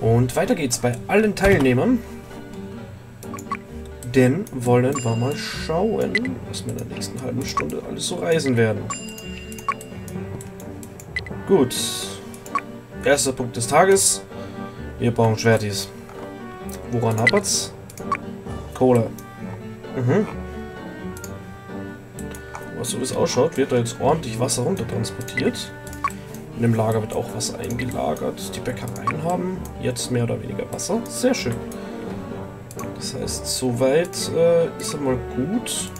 Und weiter geht's bei allen Teilnehmern. Denn wollen wir mal schauen, was wir in der nächsten halben Stunde alles so reisen werden. Gut. Erster Punkt des Tages. Wir brauchen Schwertis. Woran hapert's? Kohle. Mhm. Was so wie es ausschaut, wird da jetzt ordentlich Wasser runter transportiert. In dem Lager wird auch Wasser eingelagert. Die Bäckereien haben jetzt mehr oder weniger Wasser. Sehr schön. Das heißt, soweit äh, ist er mal gut.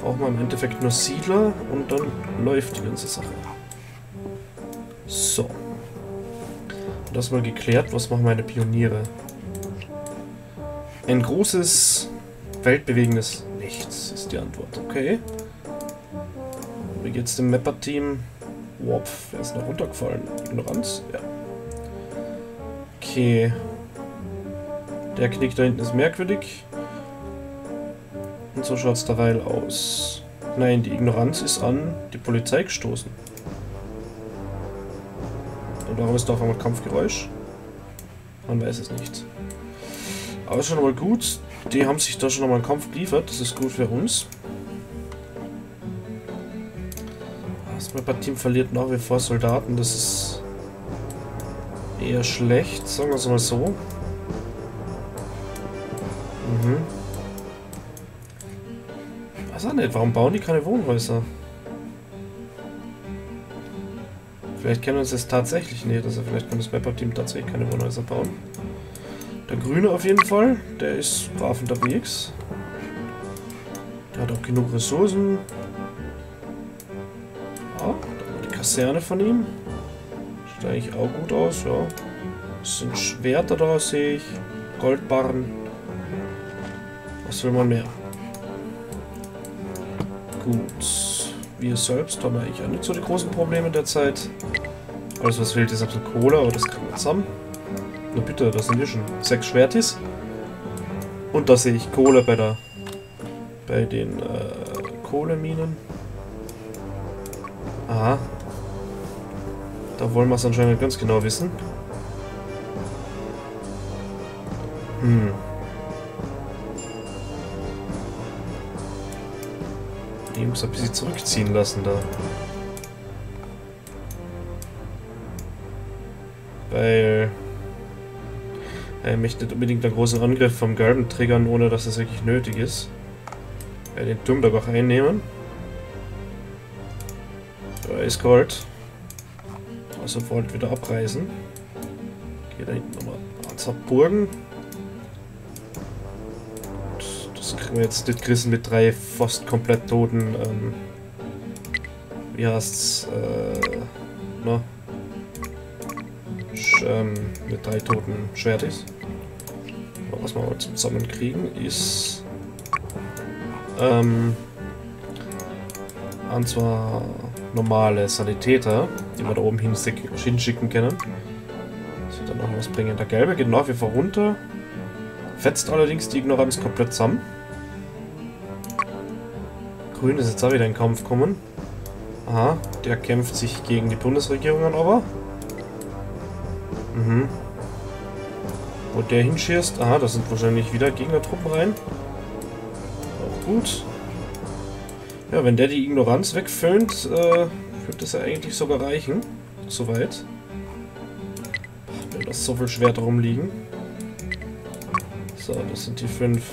Brauchen wir im Endeffekt nur Siedler und dann läuft die ganze Sache. So. Das mal geklärt. Was machen meine Pioniere? Ein großes, weltbewegendes Nichts ist die Antwort. Okay. Wie geht's dem Mapper-Team? Wopf, wer ist noch runtergefallen? Ignoranz? Ja. Okay. Der Knick da hinten ist merkwürdig. Und so schaut es derweil aus. Nein, die Ignoranz ist an die Polizei gestoßen. Und warum ist da auf einmal Kampfgeräusch? Man weiß es nicht. Aber schon mal gut. Die haben sich da schon einmal einen Kampf geliefert. Das ist gut für uns. Das Mapper-Team verliert nach wie vor Soldaten. Das ist eher schlecht, sagen wir es mal so. Mhm. Weiß auch nicht, warum bauen die keine Wohnhäuser? Vielleicht kennen wir uns das tatsächlich nicht, also vielleicht kann das Mapper-Team tatsächlich keine Wohnhäuser bauen. Der Grüne auf jeden Fall, der ist brav unterwegs. Der hat auch genug Ressourcen. Kaserne von ihm. Sieht eigentlich auch gut aus, ja. Es sind Schwerter da, sehe ich. Goldbarren. Was will man mehr? Gut. Wir selbst haben eigentlich auch nicht so die großen Probleme derzeit. Alles was fehlt ist ein bisschen Kohle, aber das kriegen wir zusammen. Na bitte, das sind hier schon sechs Schwertis. Und da sehe ich Kohle bei der bei den äh, Kohleminen. Aha. Da wollen wir es anscheinend ganz genau wissen. Hm. Die muss ein bisschen zurückziehen lassen da. Weil er möchte nicht unbedingt einen großen Angriff vom Gelben triggern, ohne dass es wirklich nötig ist. Den Turm da auch einnehmen. Da ist Gold. Wollt wieder abreißen. Hier da hinten nochmal Panzer Burgen. Das kriegen wir jetzt nicht gerissen mit drei fast komplett toten, ähm, wie heißt's, äh, na? Sch ähm, mit drei toten Schwertis. Was wir zum Zusammenkriegen ist, ähm, und zwar normale Sanitäter, die wir da oben hinschicken können. Das wird dann noch was bringen. Der gelbe geht nach wie vor runter. Fetzt allerdings die Ignoranz komplett zusammen. Grün ist jetzt auch wieder in Kampf gekommen. Aha, der kämpft sich gegen die Bundesregierung an, aber. Mhm. Wo der hinschießt. Aha, da sind wahrscheinlich wieder Gegnertruppen rein. Auch gut. Ja, wenn der die Ignoranz wegföhnt, äh, wird das ja eigentlich sogar reichen. Soweit. Wenn das so viel Schwerter rumliegen. So, das sind die fünf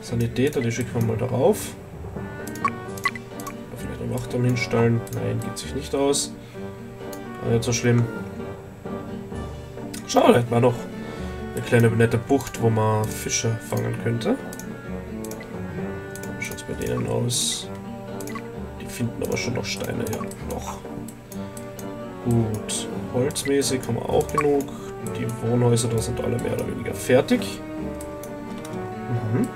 Sanitäter, die schicken wir mal darauf. Vielleicht einen Wachturm hinstellen. Nein, geht sich nicht aus. Aber nicht so schlimm. Schade, hätten wir noch eine kleine nette Bucht, wo man Fische fangen könnte. Wie schaut es bei denen aus? Finden aber schon noch Steine, ja, noch. Gut, holzmäßig haben wir auch genug. Die Wohnhäuser, da sind alle mehr oder weniger fertig. Mhm.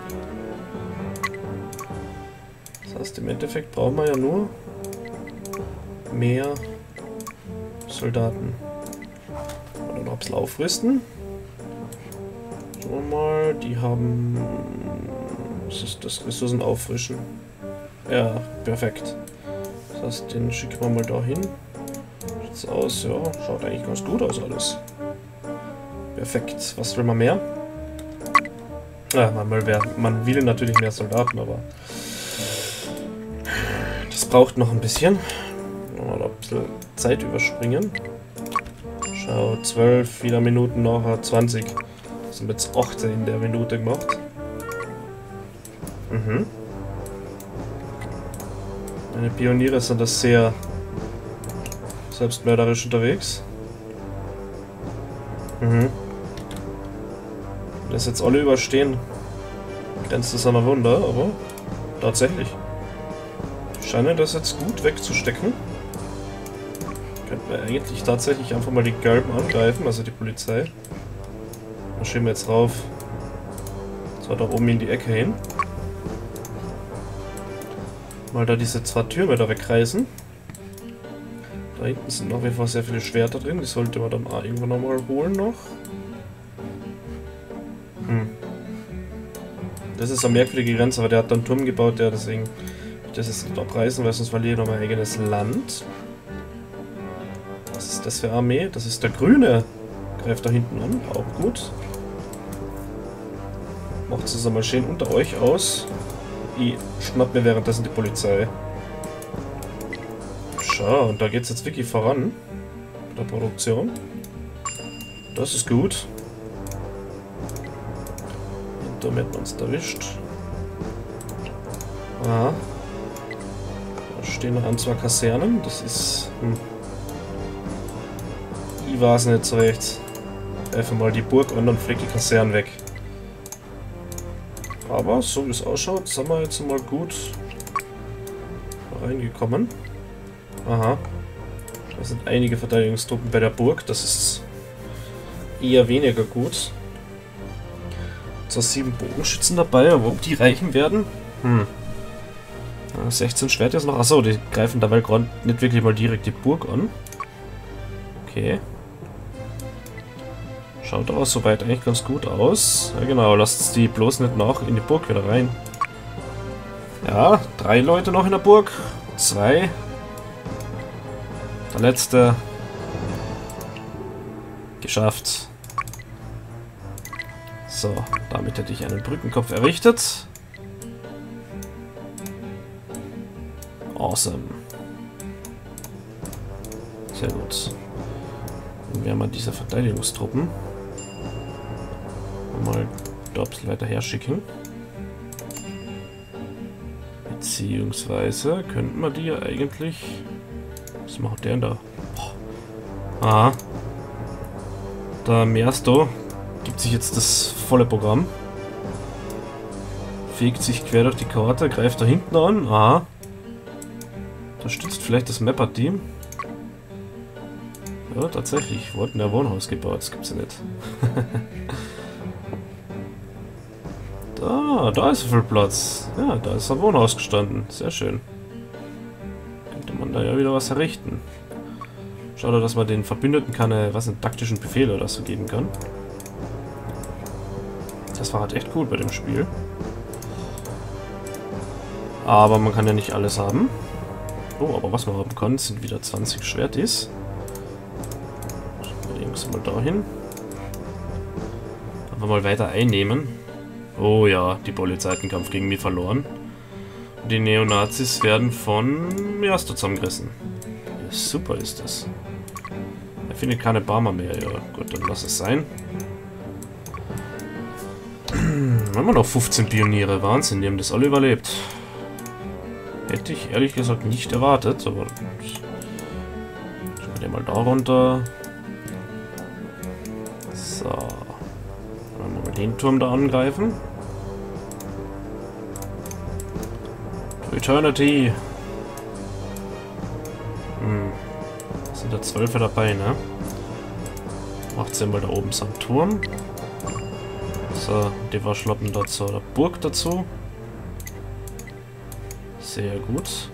Das heißt, im Endeffekt brauchen wir ja nur mehr Soldaten. Oder noch ein bisschen aufrüsten. Schauen wir mal, die haben... Was ist das? Ressourcen auffrischen. Ja, perfekt. Das den schicken wir mal da hin. Sieht's aus, ja, schaut eigentlich ganz gut aus alles. Perfekt. Was will man mehr? Ja, man will, man will natürlich mehr Soldaten, aber das braucht noch ein bisschen. Mal ein bisschen Zeit überspringen. Schau, 12 wieder Minuten noch, 20. Das sind jetzt 18 in der Minute gemacht. Mhm. Meine Pioniere sind das sehr selbstmörderisch unterwegs. Mhm. Das jetzt alle überstehen, grenzt das an ein Wunder, aber tatsächlich. Scheinen das jetzt gut wegzustecken. Könnten wir eigentlich tatsächlich einfach mal die Gelben angreifen, also die Polizei. Da schieben wir jetzt rauf. So da oben in die Ecke hin. Mal da diese zwei Türme da wegreißen. Da hinten sind nach wie vor sehr viele Schwerter drin. Die sollte man dann auch irgendwann nochmal holen noch. Hm. Das ist eine merkwürdige Grenze, aber der hat dann einen Turm gebaut, der deswegen das ist nicht abreißen, weil sonst verliere ich noch mein eigenes Land. Was ist das für Armee? Das ist der Grüne. Greift da hinten an. Auch gut. Macht es mal schön unter euch aus. Ich schnapp mir währenddessen die Polizei. Schau, und da geht es jetzt wirklich voran. Mit der Produktion. Das ist gut. Und damit man uns erwischt. Aha. Da stehen noch ein, zwei Kasernen. Das ist... Hm. Ich weiß nicht so recht. Einfach mal die Burg an und flieg die Kasernen weg. Aber so wie es ausschaut, sind wir jetzt mal gut reingekommen. Aha. Da sind einige Verteidigungstruppen bei der Burg. Das ist eher weniger gut. Zwar sieben Bogenschützen dabei, aber ob die reichen werden? Hm. 16 Schwert jetzt noch. Achso, die greifen dabei nicht wirklich mal direkt die Burg an. Okay. Schaut aber soweit eigentlich ganz gut aus. Ja genau, lasst die bloß nicht noch in die Burg wieder rein. Ja, drei Leute noch in der Burg. Zwei. Der letzte. Geschafft. So, damit hätte ich einen Brückenkopf errichtet. Awesome. Sehr gut. Dann werden wir diese Verteidigungstruppen mal dort weiter herschicken. Beziehungsweise könnten wir die ja eigentlich... Was macht der denn da? Oh. Aha. Der Mersto gibt sich jetzt das volle Programm. Fegt sich quer durch die Karte, greift da hinten an. Aha. Unterstützt vielleicht das Mapper-Team. Ja, tatsächlich. Wurden ein Wohnhaus gebaut. Das gibt's ja nicht. da, da ist so viel Platz. Ja, da ist ein Wohnhaus gestanden. Sehr schön. Könnte man da ja wieder was errichten. Schade, dass man den Verbündeten keine, was, einen taktischen Befehl oder so geben kann. Das war halt echt cool bei dem Spiel. Aber man kann ja nicht alles haben. Oh, aber was man haben kann, sind wieder 20 Schwertis. Legen wir mal dahin. Einfach mal weiter einnehmen. Oh ja, die Polizei hat den Kampf gegen mich verloren. Die Neonazis werden von Miasto zusammengerissen. Ja, super ist das. Er findet keine Barmer mehr. Ja, gut, dann lass es sein. Wir noch 15 Pioniere. Wahnsinn, die haben das alle überlebt. Hätte ich ehrlich gesagt nicht erwartet, aber... Schauen wir mal da runter. So. Mal den Turm da angreifen. Eternity. Hm. Sind da Zwölfe dabei, ne? Macht Sinn, weil da oben ist ein Turm. So, die war schloppen dazu, der Burg dazu. Sehr gut.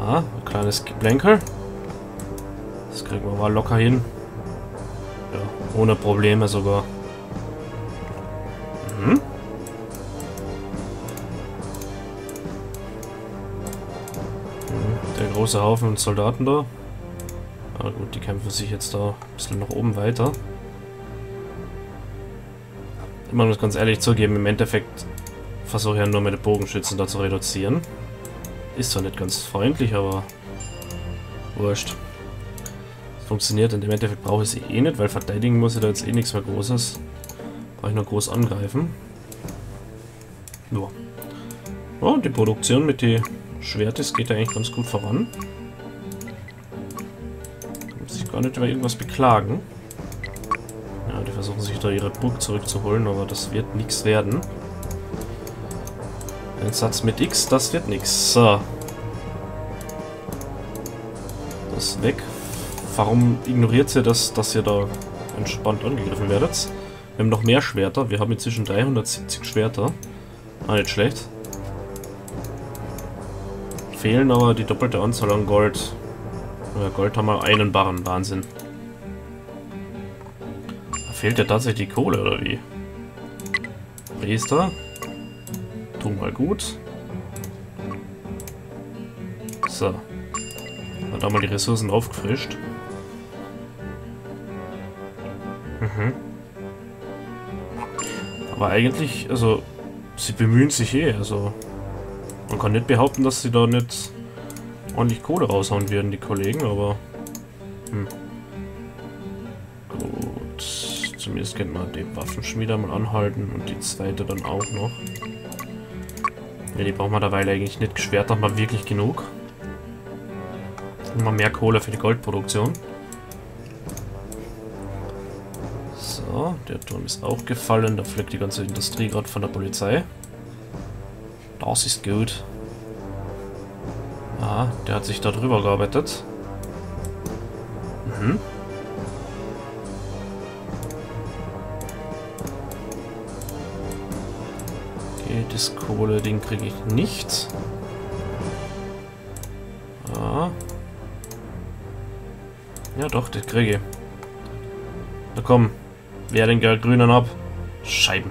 Ah, ein kleines Geplänkel. Das kriegen wir mal locker hin. Ja, ohne Probleme sogar. Mhm. Der große Haufen Soldaten da. Aber gut, die kämpfen sich jetzt da ein bisschen nach oben weiter. Ich muss ganz ehrlich zugeben, im Endeffekt versuche ich ja nur meine Bogenschützen da zu reduzieren. Ist zwar nicht ganz freundlich, aber wurscht. Funktioniert und im Endeffekt brauche ich sie eh nicht, weil verteidigen muss ich da jetzt eh nichts mehr Großes. Brauche ich nur groß angreifen. Ja. Oh, die Produktion mit den Schwertes geht ja eigentlich ganz gut voran. Kann sich gar nicht über irgendwas beklagen. Ja, die versuchen sich da ihre Burg zurückzuholen, aber das wird nichts werden. Ein Satz mit X, das wird nichts. So. Das weg. Warum ignoriert sie das, dass ihr da entspannt angegriffen werdet? Wir haben noch mehr Schwerter. Wir haben inzwischen 370 Schwerter. Ah, nicht schlecht. Fehlen aber die doppelte Anzahl an Gold. Gold haben wir einen Barren. Wahnsinn. Da fehlt ja tatsächlich die Kohle, oder wie? Priester. Tu mal gut. So. Hat da mal die Ressourcen aufgefrischt. Mhm. Aber eigentlich, also, sie bemühen sich eh, also. Man kann nicht behaupten, dass sie da nicht ordentlich Kohle raushauen werden, die Kollegen, aber... Hm. Gut. Zumindest könnte man den Waffenschmieder mal anhalten und die zweite dann auch noch. Ja, die brauchen wir derweil eigentlich nicht. Geschwert haben wir wirklich genug. Immer mehr Kohle für die Goldproduktion. Der Turm ist auch gefallen. Da fliegt die ganze Industrie gerade von der Polizei. Das ist gut. Ah, der hat sich da drüber gearbeitet. Mhm. Okay, das Kohle-Ding kriege ich nicht. Ah. Ja doch, das kriege ich. Na komm, wer den grünen ab? Scheiben.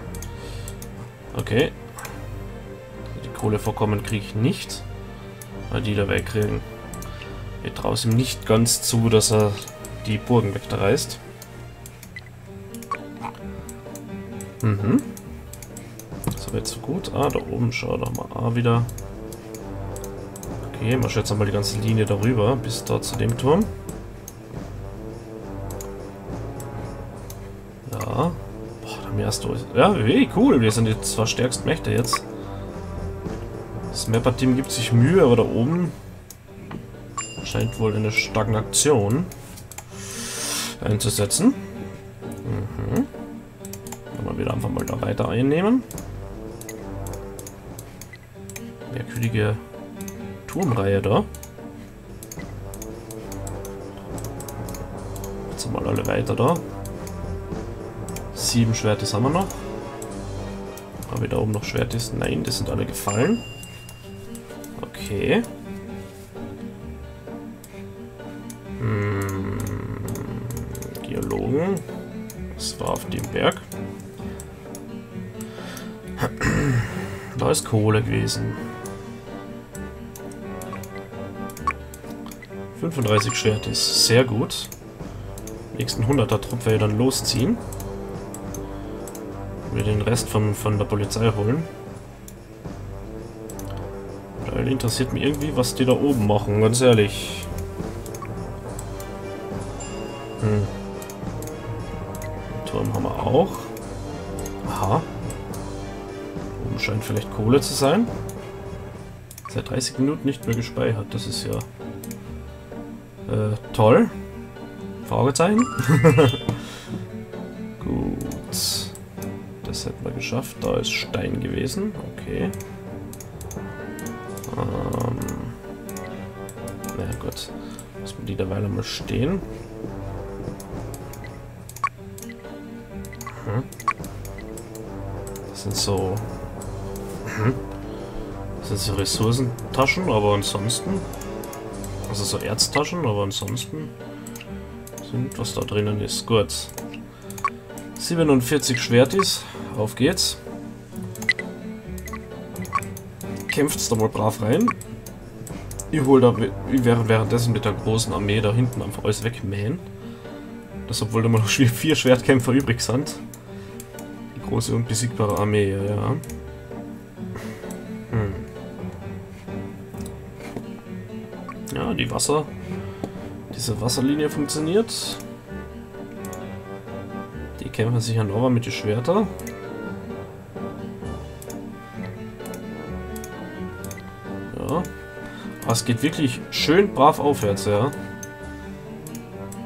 Okay, Kohlevorkommen kriege ich nicht. Weil die da wegkriegen. Ich traue es ihm nicht ganz zu, dass er die Burgen wegreißt. Mhm. So weit so gut. Ah, da oben schaut doch mal A wieder. Okay, wir schätzen mal die ganze Linie darüber, bis dort zu dem Turm. Ja. Boah, da mehr ist Ja, wie cool. Wir sind die zwei stärksten Mächte jetzt. Das Mapper-Team gibt sich Mühe, aber da oben scheint wohl eine Stagnation einzusetzen. Mhm. Man wieder einfach mal da weiter einnehmen. Merkwürdige Turmreihe da. Jetzt mal alle weiter da. Sieben Schwerte haben wir noch. Haben wir da oben noch Schwerte? Nein, die sind alle gefallen. Okay. Hm. Geologen. Das war auf dem Berg. Da ist Kohle gewesen. 35 Schwert ist sehr gut. Nächsten 100er Trupp werde ich dann losziehen. Wir den Rest von, von der Polizei holen. Weil interessiert mich irgendwie, was die da oben machen, ganz ehrlich. Hm. Den Turm haben wir auch. Aha. Oben scheint vielleicht Kohle zu sein. Seit 30 Minuten nicht mehr gespeichert. Das ist ja äh, toll. Fragezeichen. geschafft. Da ist Stein gewesen. Okay. Ähm, na ja, gut. Lassen wir die derweil mal stehen. Mhm. Das sind so... Mhm. Das sind so Ressourcentaschen, aber ansonsten... Also so Erztaschen, aber ansonsten sind, was da drinnen ist. Gut. 47 Schwertis. Auf geht's. kämpft da mal brav rein. Ich hole da ich wäre währenddessen mit der großen Armee da hinten einfach alles wegmähen. Das obwohl da mal noch vier Schwertkämpfer übrig sind. Die große unbesiegbare Armee, ja. Hm. Ja, die Wasser. Diese Wasserlinie funktioniert. Die kämpfen sich an Over mit den Schwertern. Es geht wirklich schön brav aufwärts, ja.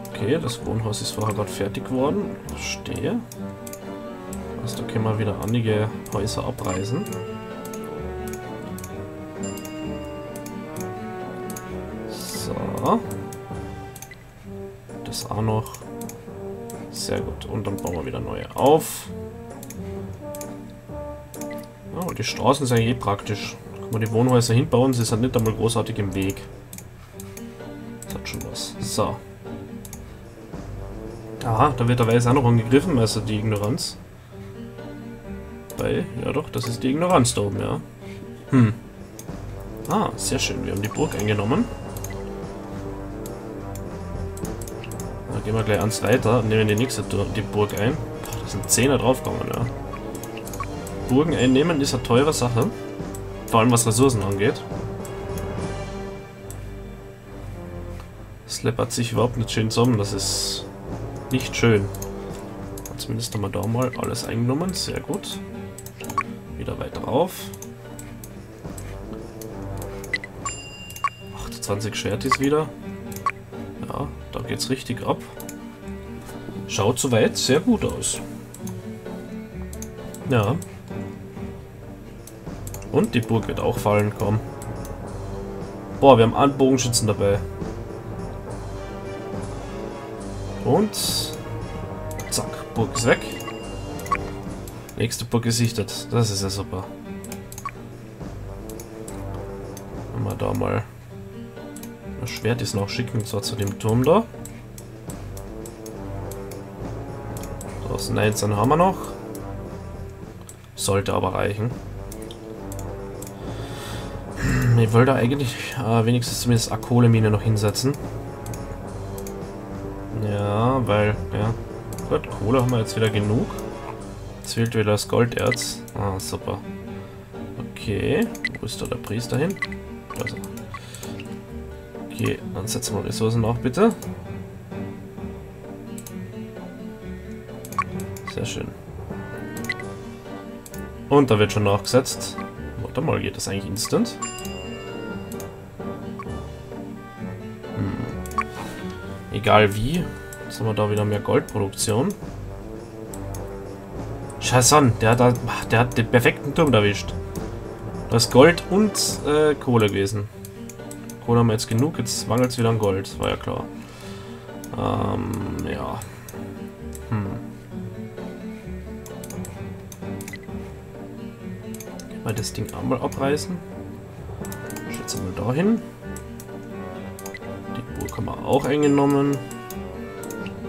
Okay, das Wohnhaus ist vorher gerade fertig geworden. Verstehe. Also da können wir wieder einige Häuser abreißen. So. Das auch noch. Sehr gut. Und dann bauen wir wieder neue auf. Und die Straßen sind eh praktisch. Man die Wohnhäuser hinbauen, sie sind nicht einmal großartig im Weg. Das hat schon was. So. Aha, da wird der Weiß auch noch angegriffen, also die Ignoranz. Bei, ja doch, das ist die Ignoranz da oben, ja. Hm. Ah, sehr schön, wir haben die Burg eingenommen. Dann gehen wir gleich eins weiter und nehmen die nächste die Burg ein. Da sind Zehner draufgegangen, ja. Burgen einnehmen ist eine teure Sache. Vor allem was Ressourcen angeht. Läppert sich überhaupt nicht schön zusammen, das ist nicht schön. Zumindest haben wir da mal alles eingenommen. Sehr gut. Wieder weiter auf. 28 Schwertis wieder. Ja, da geht's richtig ab. Schaut soweit sehr gut aus. Ja. Und die Burg wird auch fallen, komm. Boah, wir haben einen Bogenschützen dabei. Und zack, Burg ist weg. Nächste Burg gesichtet. Das ist ja super. Wenn wir da mal das Schwert ist noch schicken, und zwar zu dem Turm da. So, 19 haben wir noch. Sollte aber reichen. Ich wollte eigentlich äh, wenigstens zumindest eine Kohlemine noch hinsetzen. Ja, weil, ja. Gut, Kohle haben wir jetzt wieder genug. Jetzt fehlt wieder das Golderz. Ah, super. Okay, wo ist da der Priester hin? Da er. Okay, dann setzen wir Ressourcen noch bitte. Sehr schön. Und da wird schon nachgesetzt. Warte mal, geht das eigentlich instant? Egal wie. Jetzt haben wir da wieder mehr Goldproduktion. Scheiße an, der hat, der hat den perfekten Turm erwischt. Da ist Gold und äh, Kohle gewesen. Kohle haben wir jetzt genug, jetzt mangelt es wieder an Gold, war ja klar. Ähm, ja. Hm. Mal das Ding einmal abreißen. Schätze mal dahin auch eingenommen.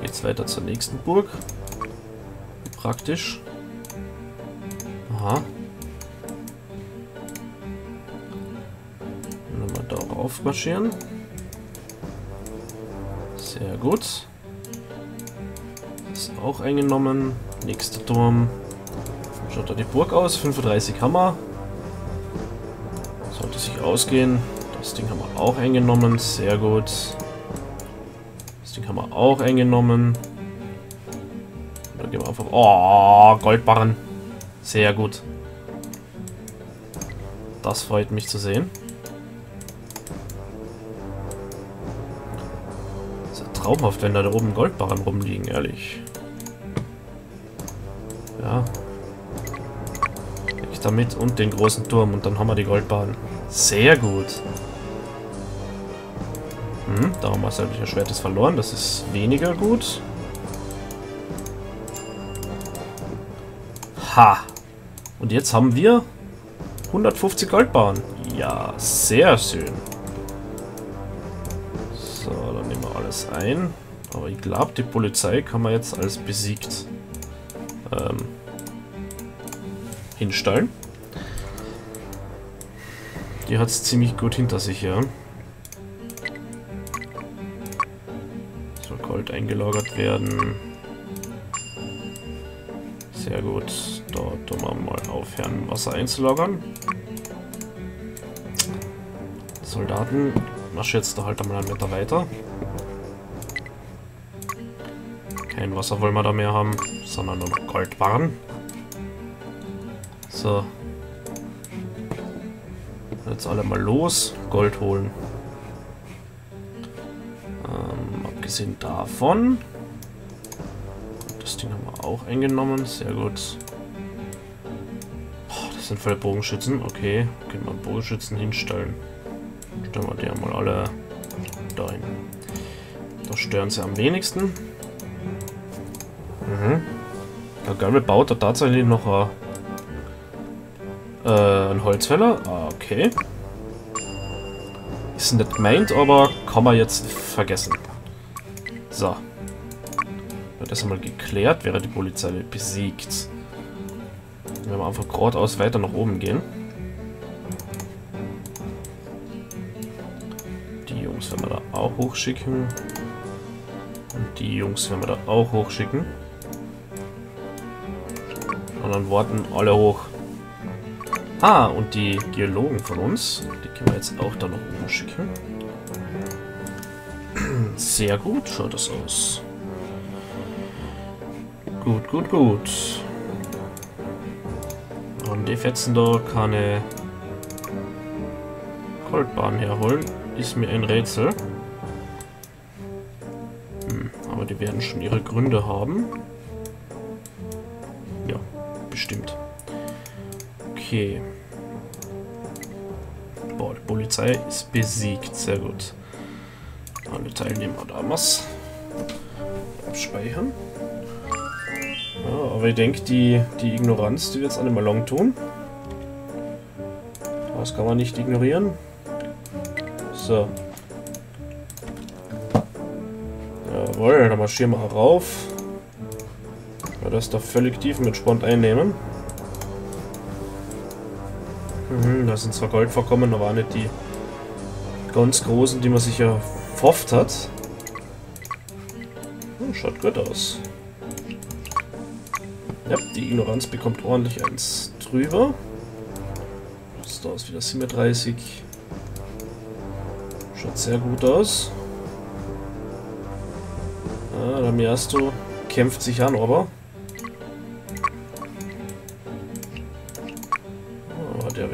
Jetzt weiter zur nächsten Burg. Praktisch. Aha. Nochmal darauf marschieren. Sehr gut. Ist auch eingenommen. Nächster Turm. Schaut da die Burg aus. 35 Hammer. Sollte sich ausgehen. Das Ding haben wir auch eingenommen. Sehr gut. Haben wir auch eingenommen. Dann gehen wir einfach... Oh, Goldbarren. Sehr gut. Das freut mich zu sehen. Ist ja traumhaft, wenn da, da oben Goldbarren rumliegen, ehrlich. Ja. Ich damit und den großen Turm und dann haben wir die Goldbarren. Sehr gut. Hm, da haben wir sämtliche Schwert ist verloren. Das ist weniger gut. Ha! Und jetzt haben wir 150 Goldbahnen. Ja, sehr schön. So, dann nehmen wir alles ein. Aber ich glaube, die Polizei kann man jetzt als besiegt ähm, hinstellen. Die hat es ziemlich gut hinter sich, ja. Eingelagert werden. Sehr gut. Dort tun wir mal aufhören, Wasser einzulagern. Soldaten, mach jetzt da halt einmal einen Meter weiter. Kein Wasser wollen wir da mehr haben, sondern nur noch Goldbarren. So. Jetzt alle mal los, Gold holen. Ähm, abgesehen davon. Das Ding haben wir auch eingenommen, sehr gut. Boah, das sind voll Bogenschützen, okay. Können wir Bogenschützen hinstellen. Stellen wir die einmal alle dahin. Da stören sie am wenigsten. Mhm. Der Gammel baut da tatsächlich noch ein äh, ein Holzfäller? Ah, okay. Ist nicht gemeint, aber kann man jetzt vergessen. So. Wird das einmal geklärt, wäre die Polizei besiegt. Wenn wir einfach geradeaus weiter nach oben gehen. Die Jungs werden wir da auch hochschicken. Und die Jungs werden wir da auch hochschicken. Und dann warten alle hoch. Ah, und die Geologen von uns, die können wir jetzt auch da noch oben schicken. Sehr gut schaut das aus. Gut, gut, gut. Und die Fetzen da keine Goldbahn herholen, ist mir ein Rätsel. Hm, aber die werden schon ihre Gründe haben. Ja, bestimmt. Okay. Boah, die Polizei ist besiegt. Sehr gut. Teilnehmer damals. Abspeichern. Ja, aber ich denke, die, die Ignoranz, die wir jetzt alle mal lang tun. Das kann man nicht ignorieren. So. Jawohl, dann marschieren wir rauf. Ja, das da völlig tief mit Spont einnehmen. Mhm, da sind zwar Goldvorkommen, aber auch nicht die ganz großen, die man sich ja verhofft hat. Oh, schaut gut aus. Ja, die Ignoranz bekommt ordentlich eins drüber. Das da ist wieder 37. Schaut sehr gut aus. Ah, der Miasto kämpft sich an, aber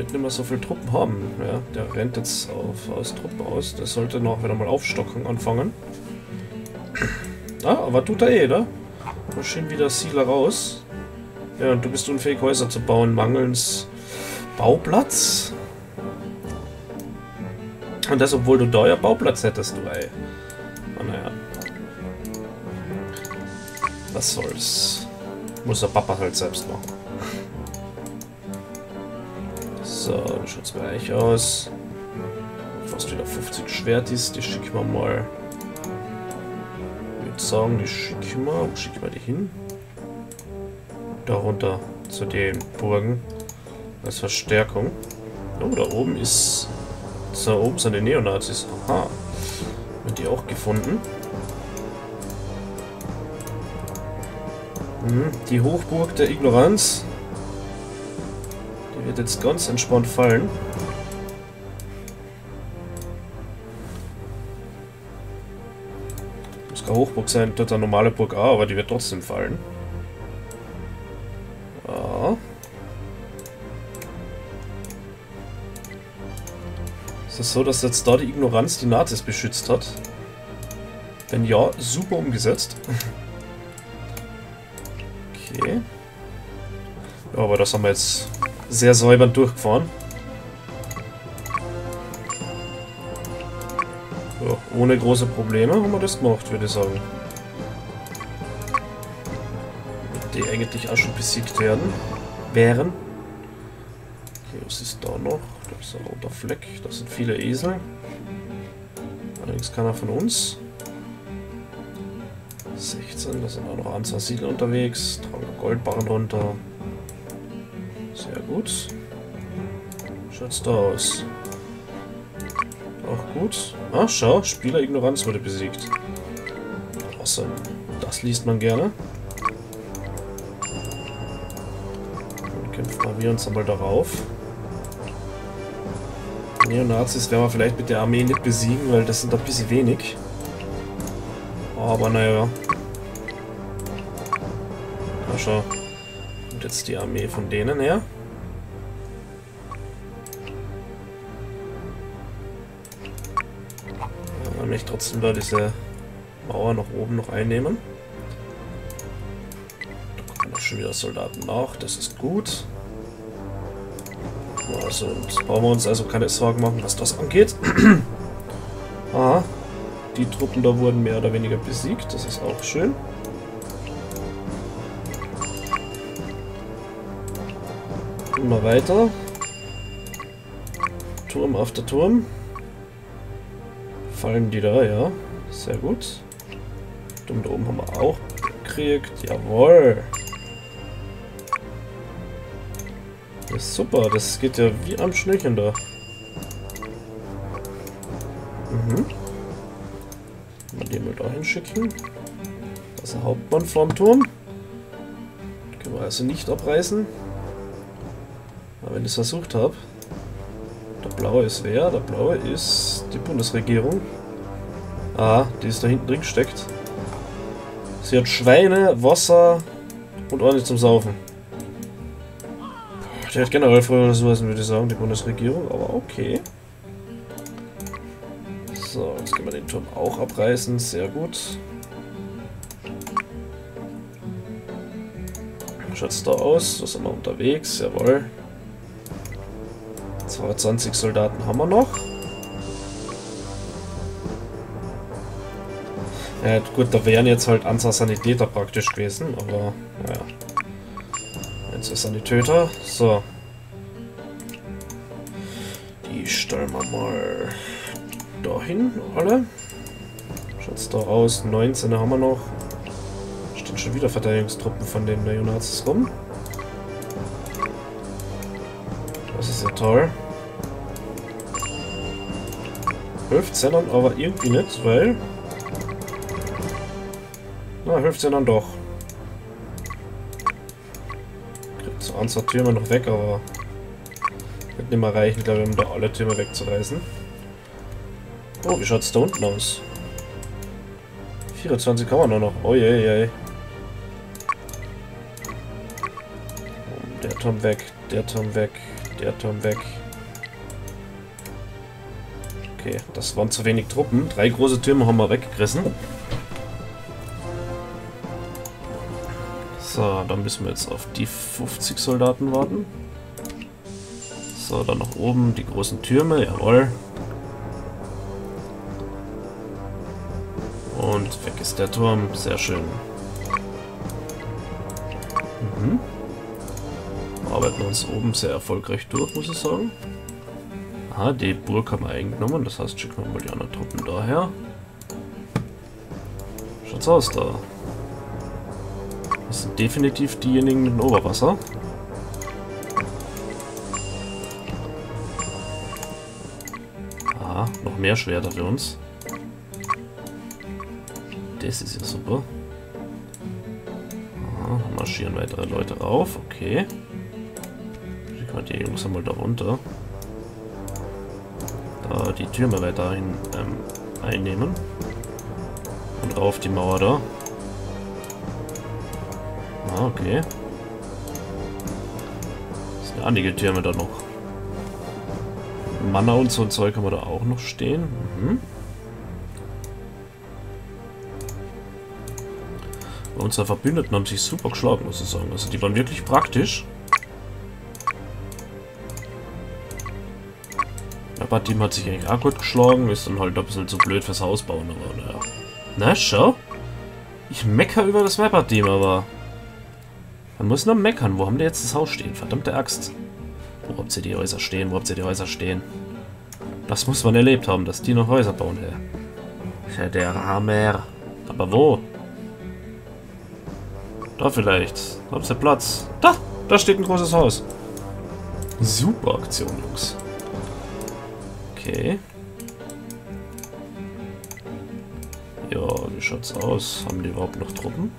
wird nicht mehr so viele Truppen haben. Ja, der rennt jetzt auf, aus Truppen aus. Der sollte noch wieder mal aufstocken anfangen. Ah, aber tut er eh, oder? Maschinen wieder Siedler raus. Ja, und du bist unfähig, Häuser zu bauen, mangelns Bauplatz. Und das, obwohl du da ja Bauplatz hättest, du, ey. Oh, naja. Was soll's. Muss der Papa halt selbst machen. So, schaut es bei euch aus? Fast wieder 50 Schwert ist, die schicken wir mal. Ich würde sagen, die schicken wir. Wo schicken wir die hin? Da runter zu den Burgen. Als Verstärkung. Oh, da oben ist. Da oben sind die Neonazis. Aha. Haben die auch gefunden. Hm, die Hochburg der Ignoranz wird jetzt ganz entspannt fallen. Muss keine Hochburg sein, dort eine normale Burg auch, aber die wird trotzdem fallen. Ist es so, dass jetzt da die Ignoranz die Nazis beschützt hat? Wenn ja, super umgesetzt. okay. Ja, aber das haben wir jetzt sehr säubernd durchgefahren. Ja, ohne große Probleme haben wir das gemacht, würde ich sagen. Die eigentlich auch schon besiegt werden. Wären. Okay, was ist da noch? Da ist ein roter Fleck. Das sind viele Esel. Allerdings keiner von uns. 16, da sind auch noch Anzahl Siedler unterwegs. Tragen Goldbarren runter. Sehr gut. Schaut's da aus. Auch gut. Ah, schau, Spieler Ignoranz wurde besiegt. Awesome. Das liest man gerne. Dann kämpfen wir uns einmal darauf. Neonazis werden wir vielleicht mit der Armee nicht besiegen, weil das sind ein bisschen wenig. Aber naja. Na schau. Jetzt die Armee von denen her. Dann ich trotzdem da diese Mauer nach oben noch einnehmen. Da kommen schon wieder Soldaten nach, das ist gut. Also, und brauchen wir uns also keine Sorgen machen, was das angeht. Aha. Die Truppen da wurden mehr oder weniger besiegt, das ist auch schön. Immer weiter. Turm auf der Turm. Fallen die da, ja. Sehr gut. Dumm da oben haben wir auch gekriegt. Jawohl. Ist super, das geht ja wie am Schnürchen da. Mhm. Mal den mal dahin schicken. Das ist der Hauptmann vorm Turm. Können wir also nicht abreißen. Aber wenn ich es versucht habe. Der blaue ist wer? Der blaue ist die Bundesregierung. Ah, die ist da hinten drin gesteckt. Sie hat Schweine, Wasser und ordentlich zum Saufen. Die hat generell früher sowas, würde ich sagen, die Bundesregierung, aber okay. So, jetzt können wir den Turm auch abreißen, sehr gut. Schaut's da aus? Da sind wir unterwegs, jawohl. 22 Soldaten haben wir noch. Ja, gut, da wären jetzt halt Ansa Sanitäter praktisch gewesen, aber naja. Jetzt ist Sanitäter. So. Die stellen wir mal dahin, alle. Schaut's da aus. 19 haben wir noch. Stehen schon wieder Verteidigungstruppen von den Neonazis rum. Das ist ja toll. 15 dann aber irgendwie nicht, weil... Na, 15 dann doch. So unsere Türme noch weg, aber... Wird nicht mehr reichen, glaube ich, um da alle Türme wegzureißen. Oh, wie schaut's da unten aus? 24 kann man nur noch. Oh je, je. Der Turm weg, der Turm weg, der Turm weg. Okay, das waren zu wenig Truppen. Drei große Türme haben wir weggerissen. So, dann müssen wir jetzt auf die 50 Soldaten warten. So, dann nach oben die großen Türme, jawohl. Und weg ist der Turm, sehr schön. Mhm. Arbeiten uns oben sehr erfolgreich durch, muss ich sagen. Aha, die Burg haben wir eingenommen, das heißt, schicken wir mal die anderen Truppen daher. Schaut's aus da. Das sind definitiv diejenigen mit dem Oberwasser. Ah, noch mehr Schwerter für uns. Das ist ja super. Aha, marschieren weitere Leute rauf, okay. Schicken wir die Jungs einmal da runter da die Türme weiterhin ähm, einnehmen. Und auf die Mauer da. Ah, okay. Das sind einige Türme da noch. Mana und so ein Zeug haben wir da auch noch stehen. Mhm. Unsere Verbündeten haben sich super geschlagen, muss ich sagen. Also die waren wirklich praktisch. Mapper-Team hat sich eigentlich auch gut geschlagen, ist dann halt ein bisschen zu blöd fürs Haus bauen, aber naja. Na, schau. Ich mecker über das Mapper-Team, aber... Man muss nur meckern. Wo haben die jetzt das Haus stehen? Verdammte Axt. Wo habt ihr die Häuser stehen? Wo habt ihr die Häuser stehen? Das muss man erlebt haben, dass die noch Häuser bauen, hey. Ja, der Hammer. Aber wo? Da vielleicht. Habt ihr Platz? Da! Da steht ein großes Haus. Super Aktion, Jungs. Okay. Ja, wie schaut's aus? Haben die überhaupt noch Truppen?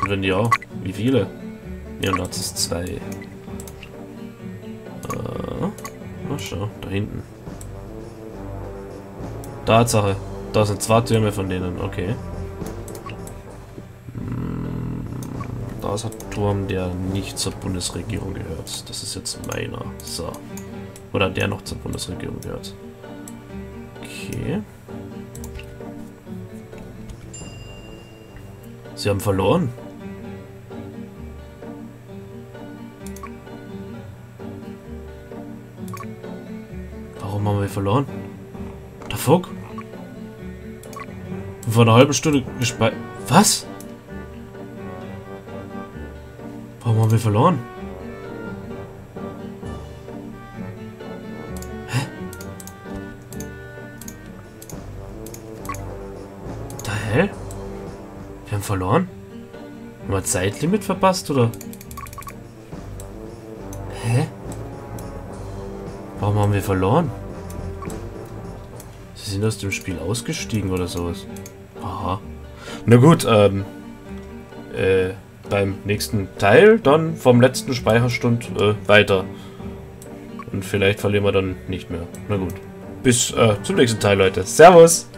Und wenn ja, wie viele? Neonazis 2. Äh, na schau, da hinten. Tatsache, da sind zwei Türme von denen, okay. Da ist ein Turm, der nicht zur Bundesregierung gehört. Das ist jetzt meiner. So. Oder der noch zur Bundesregierung gehört. Okay. Sie haben verloren. Warum haben wir verloren? Der fuck? Vor einer halben Stunde gespeichert. Was? Warum haben wir verloren? Verloren? Haben wir Zeitlimit verpasst, oder? Hä? Warum haben wir verloren? Sie sind aus dem Spiel ausgestiegen oder sowas. Aha. Na gut, ähm, äh, beim nächsten Teil dann vom letzten Speicherstund äh, weiter. Und vielleicht verlieren wir dann nicht mehr. Na gut. Bis äh, zum nächsten Teil, Leute. Servus!